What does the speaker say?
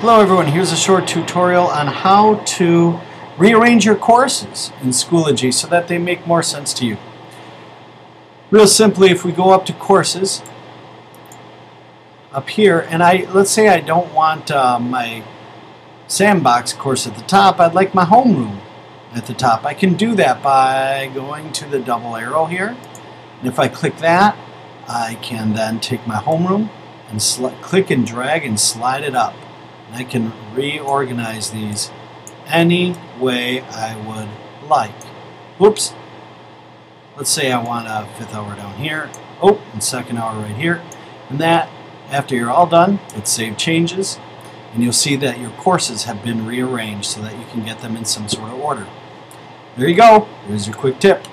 Hello everyone, here's a short tutorial on how to rearrange your courses in Schoology so that they make more sense to you. Real simply, if we go up to courses, up here, and I let's say I don't want uh, my sandbox course at the top, I'd like my homeroom at the top. I can do that by going to the double arrow here, and if I click that, I can then take my homeroom and click and drag and slide it up. I can reorganize these any way I would like. Oops. Let's say I want a fifth hour down here. Oh, and second hour right here. And that, after you're all done, hit Save Changes. And you'll see that your courses have been rearranged so that you can get them in some sort of order. There you go. Here's your quick tip.